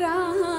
रामो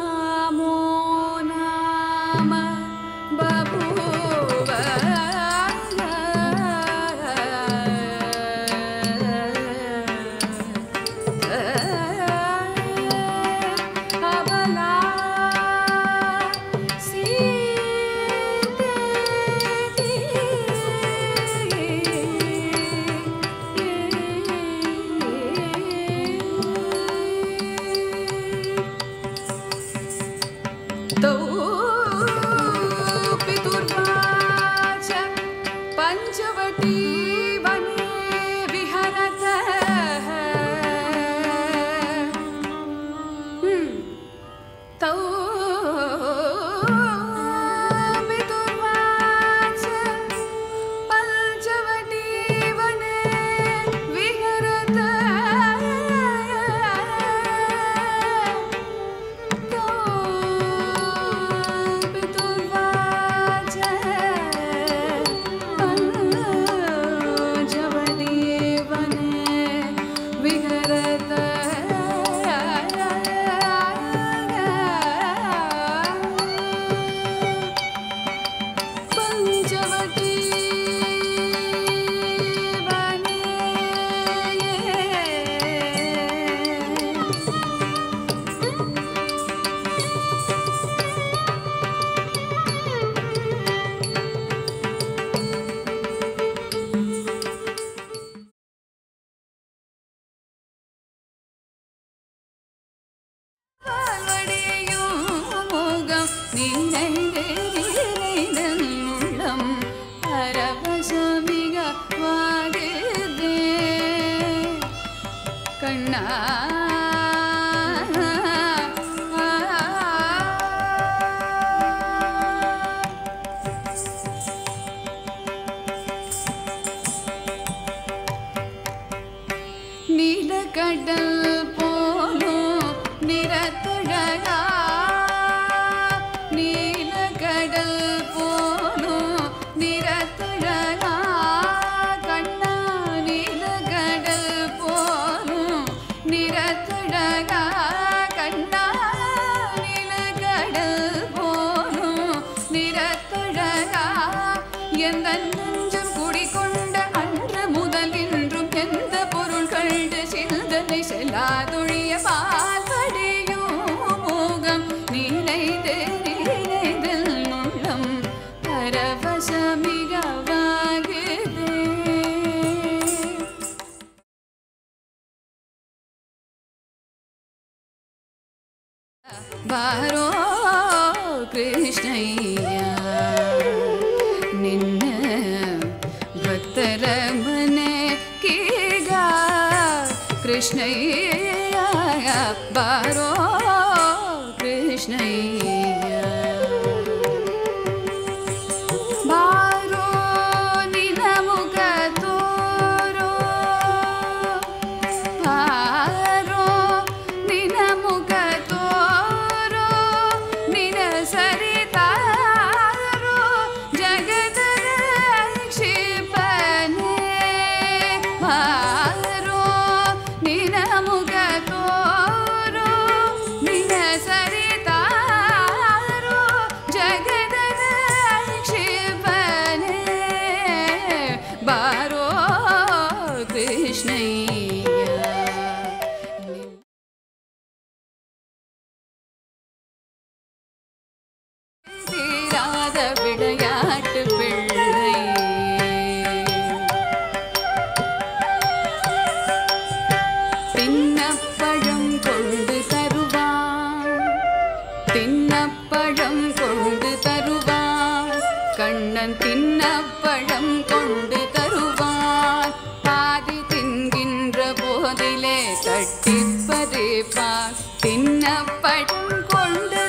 वागे कना எந்த நெஞ்சம் குடிகொண்ட அன்று முதல் இன்றும் எந்த பொருள் கண்டு சிந்தனை செல்லாதொழிய பால் படையும் மோகம் நினைத்து நினைதல் கிருஷ்ணை Krishna தீராத விளையாட்டு பிள்ளை. தின்னப்பழம் கொண்டு தருவான் தின்னப்பழம் கொண்டு தருவான் கண்ணன் தின்னப்பழம் கொண்டு தருவான் பாதி தின்கின்ற போதிலே கட்டிப்பறிப்பான் தின்னப்பழம் கொண்டு